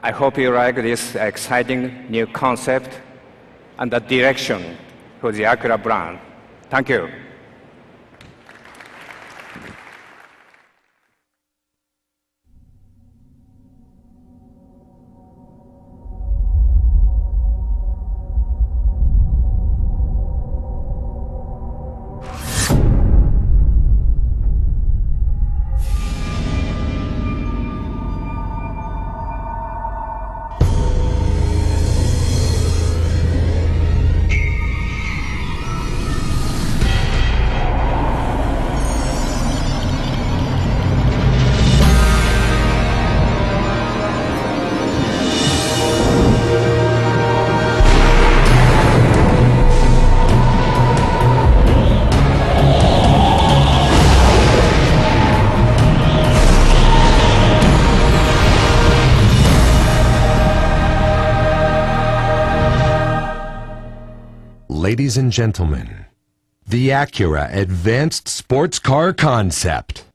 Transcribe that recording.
I hope you like this exciting new concept and the direction for the Acura brand. Thank you. Ladies and gentlemen, the Acura Advanced Sports Car Concept.